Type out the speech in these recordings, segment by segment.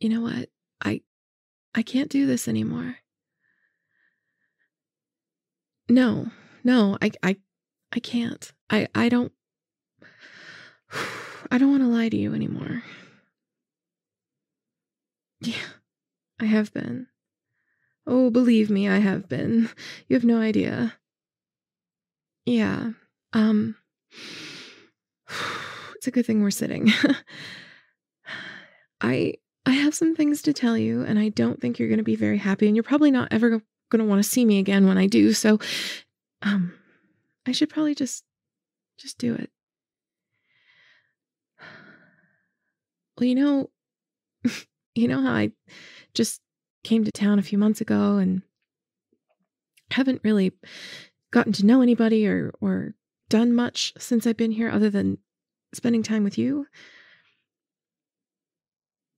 you know what? I I can't do this anymore. No, no, I I I can't. I I don't I don't want to lie to you anymore. Yeah, I have been. Oh, believe me, I have been. You have no idea. Yeah. Um it's a good thing we're sitting. I I have some things to tell you and I don't think you're going to be very happy and you're probably not ever going to want to see me again when I do. So um I should probably just just do it. Well, you know, you know how I just came to town a few months ago and haven't really gotten to know anybody or or done much since I've been here other than spending time with you.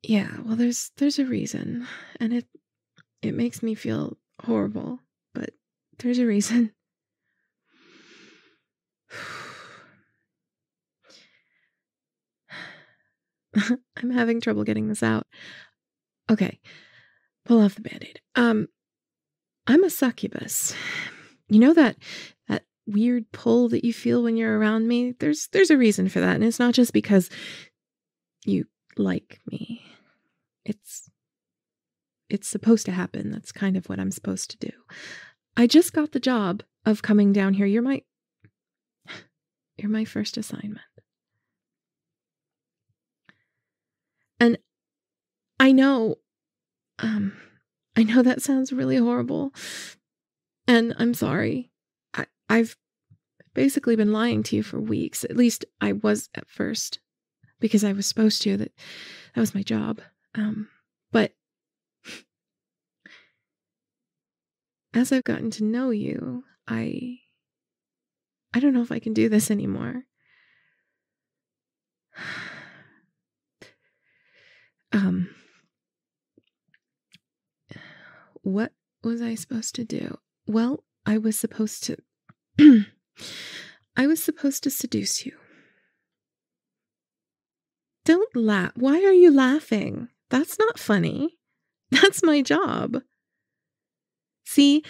Yeah, well there's there's a reason and it it makes me feel horrible, but there's a reason. I'm having trouble getting this out. Okay. Pull off the band-aid. Um I'm a succubus. You know that that weird pull that you feel when you're around me? There's there's a reason for that, and it's not just because you like me. It's it's supposed to happen. That's kind of what I'm supposed to do. I just got the job of coming down here. You're my you're my first assignment. And I know, um, I know that sounds really horrible. And I'm sorry. I, I've basically been lying to you for weeks. At least I was at first, because I was supposed to. That that was my job. Um, but as I've gotten to know you, I I don't know if I can do this anymore. Um, what was I supposed to do? Well, I was supposed to. I was supposed to seduce you. Don't laugh. Why are you laughing? That's not funny. That's my job. See,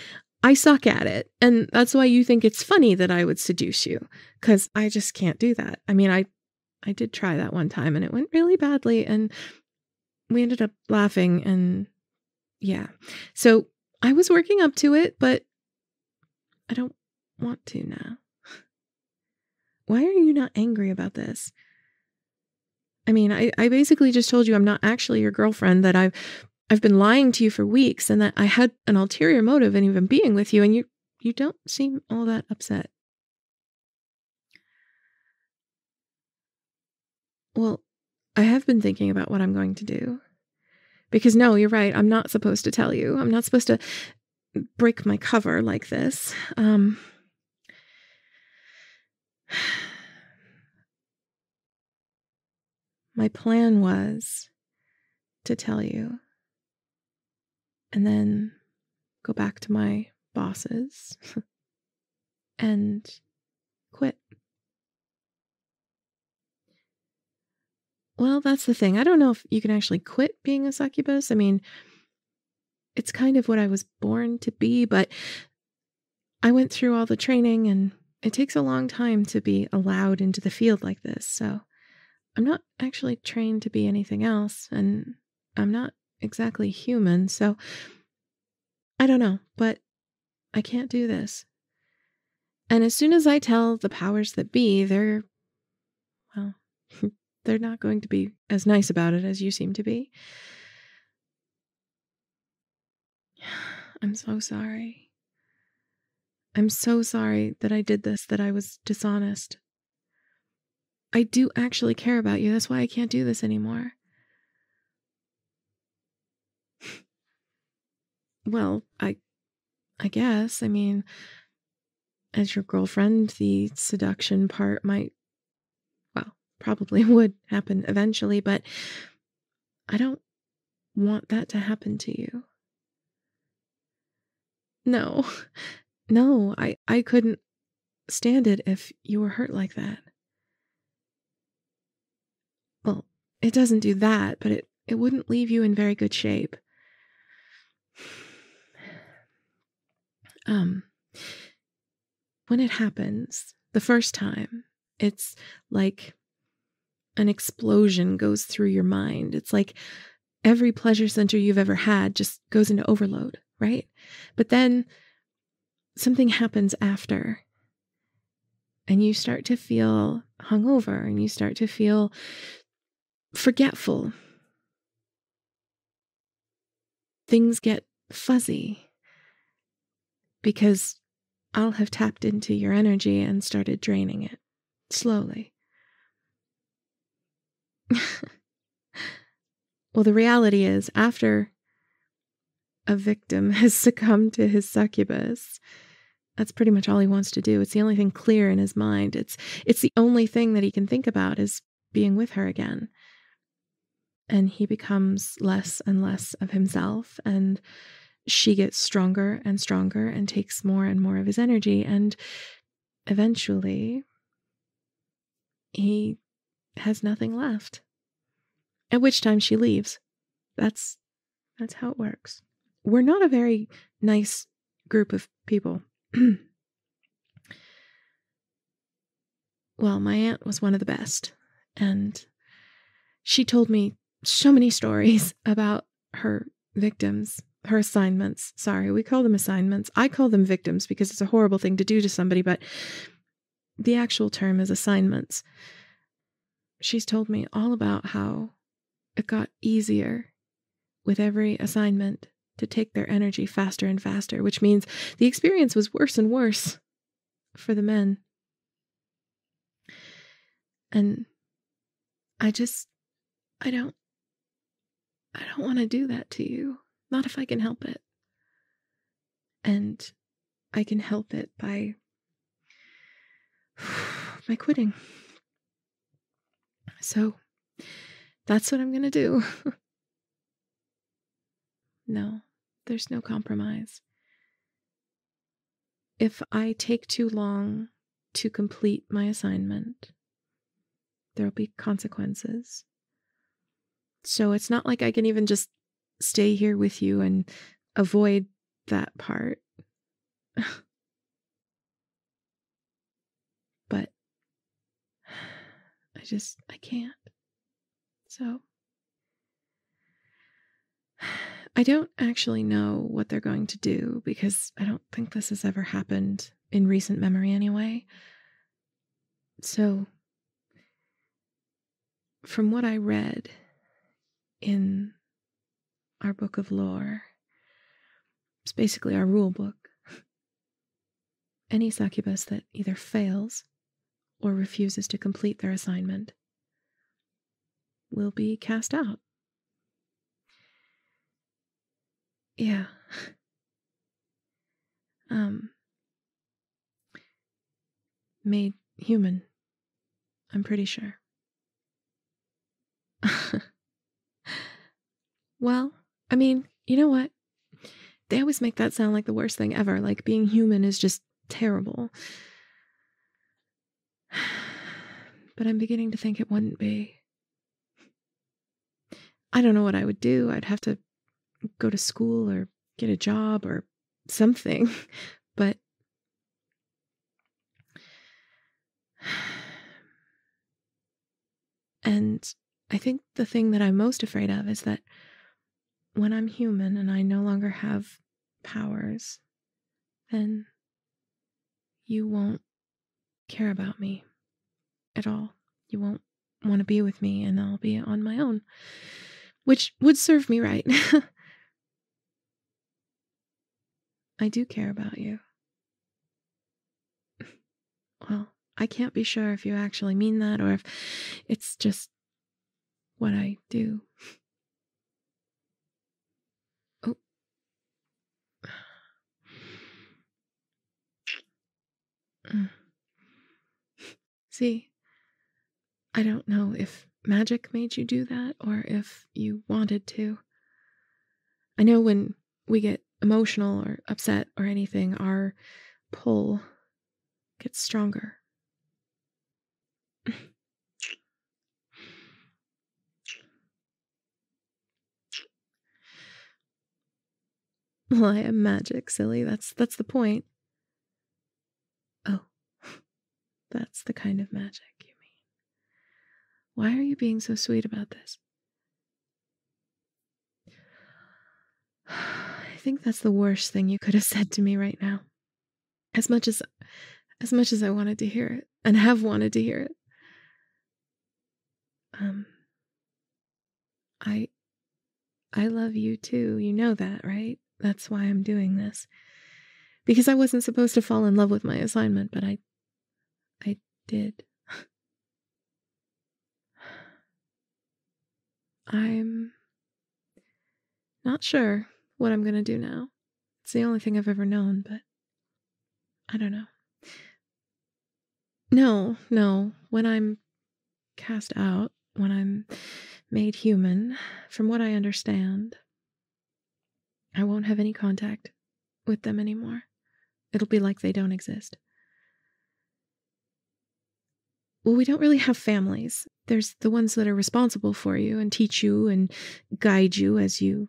I suck at it. And that's why you think it's funny that I would seduce you. Because I just can't do that. I mean, I I did try that one time and it went really badly. And we ended up laughing and yeah. So I was working up to it, but I don't want to now. Why are you not angry about this? I mean, I, I basically just told you I'm not actually your girlfriend, that I've I've been lying to you for weeks and that I had an ulterior motive in even being with you, and you you don't seem all that upset. Well, I have been thinking about what I'm going to do. Because no, you're right. I'm not supposed to tell you. I'm not supposed to break my cover like this. Um, my plan was to tell you and then go back to my bosses and quit. Well, that's the thing. I don't know if you can actually quit being a succubus. I mean, it's kind of what I was born to be, but I went through all the training and it takes a long time to be allowed into the field like this. So I'm not actually trained to be anything else, and I'm not exactly human. So I don't know, but I can't do this. And as soon as I tell the powers that be, they're, well, they're not going to be as nice about it as you seem to be. I'm so sorry. I'm so sorry that I did this, that I was dishonest. I do actually care about you. That's why I can't do this anymore. well, I I guess. I mean, as your girlfriend, the seduction part might well, probably would happen eventually, but I don't want that to happen to you. No, no, I, I couldn't stand it if you were hurt like that. Well, it doesn't do that, but it, it wouldn't leave you in very good shape. Um, when it happens the first time, it's like an explosion goes through your mind. It's like every pleasure center you've ever had just goes into overload, right? But then something happens after, and you start to feel hungover and you start to feel forgetful. Things get fuzzy because I'll have tapped into your energy and started draining it slowly. well, the reality is, after a victim has succumbed to his succubus, that's pretty much all he wants to do. It's the only thing clear in his mind. It's it's the only thing that he can think about is being with her again. And he becomes less and less of himself and she gets stronger and stronger and takes more and more of his energy and eventually he has nothing left. At which time she leaves. That's that's how it works. We're not a very nice group of people. well, my aunt was one of the best, and she told me so many stories about her victims, her assignments. Sorry, we call them assignments. I call them victims because it's a horrible thing to do to somebody, but the actual term is assignments she's told me all about how it got easier with every assignment to take their energy faster and faster, which means the experience was worse and worse for the men. And I just, I don't, I don't want to do that to you. Not if I can help it. And I can help it by, by quitting. So that's what I'm going to do. no, there's no compromise. If I take too long to complete my assignment, there'll be consequences. So it's not like I can even just stay here with you and avoid that part. but I just, I can't. So, I don't actually know what they're going to do because I don't think this has ever happened in recent memory anyway. So, from what I read in our book of lore, it's basically our rule book. Any succubus that either fails or refuses to complete their assignment will be cast out. Yeah. Um, made human, I'm pretty sure. Well, I mean, you know what? They always make that sound like the worst thing ever. Like being human is just terrible. but I'm beginning to think it wouldn't be. I don't know what I would do. I'd have to go to school or get a job or something. But and I think the thing that I'm most afraid of is that when I'm human and I no longer have powers, then you won't care about me at all. You won't want to be with me, and I'll be on my own, which would serve me right. I do care about you. Well, I can't be sure if you actually mean that or if it's just what I do. Mm. See, I don't know if magic made you do that or if you wanted to. I know when we get emotional or upset or anything, our pull gets stronger. Well, I am magic, silly. That's that's the point. That's the kind of magic you mean. Why are you being so sweet about this? I think that's the worst thing you could have said to me right now. As much as as much as I wanted to hear it and have wanted to hear it. Um I I love you too. You know that, right? That's why I'm doing this. Because I wasn't supposed to fall in love with my assignment, but I I did. I'm not sure what I'm going to do now. It's the only thing I've ever known, but I don't know. No, no. When I'm cast out, when I'm made human, from what I understand, I won't have any contact with them anymore. It'll be like they don't exist. Well, we don't really have families. There's the ones that are responsible for you and teach you and guide you as you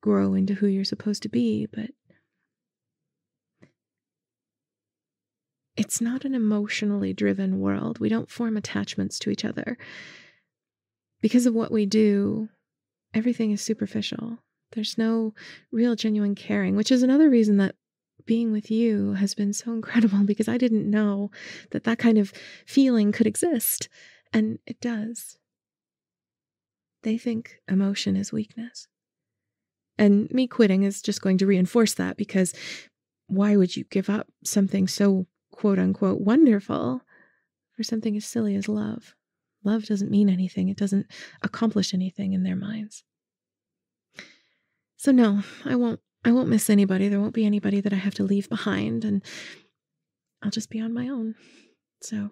grow into who you're supposed to be, but it's not an emotionally driven world. We don't form attachments to each other. Because of what we do, everything is superficial. There's no real genuine caring, which is another reason that being with you has been so incredible because I didn't know that that kind of feeling could exist. And it does. They think emotion is weakness. And me quitting is just going to reinforce that because why would you give up something so quote unquote wonderful for something as silly as love? Love doesn't mean anything, it doesn't accomplish anything in their minds. So no, I won't I won't miss anybody. There won't be anybody that I have to leave behind and I'll just be on my own. So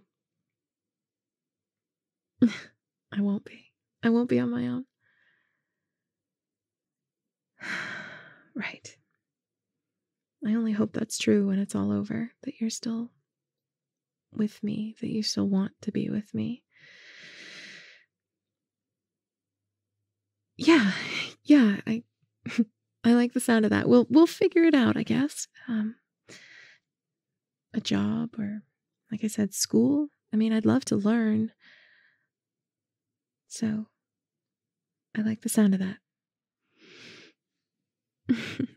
I won't be. I won't be on my own. right. I only hope that's true when it's all over, that you're still with me, that you still want to be with me. Yeah, yeah, I I like the sound of that. We'll we'll figure it out, I guess. Um, a job or like I said, school. I mean, I'd love to learn. So I like the sound of that.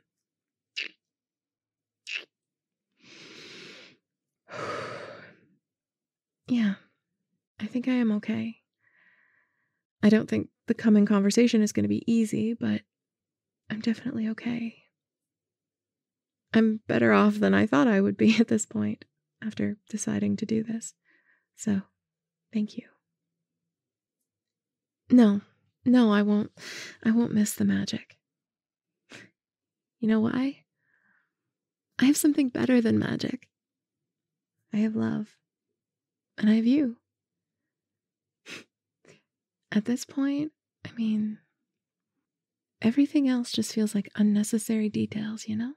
yeah, I think I am okay. I don't think the coming conversation is going to be easy, but I'm definitely okay. I'm better off than I thought I would be at this point after deciding to do this. So, thank you. No, no, I won't. I won't miss the magic. You know why? I have something better than magic. I have love. And I have you. At this point, I mean, everything else just feels like unnecessary details, you know?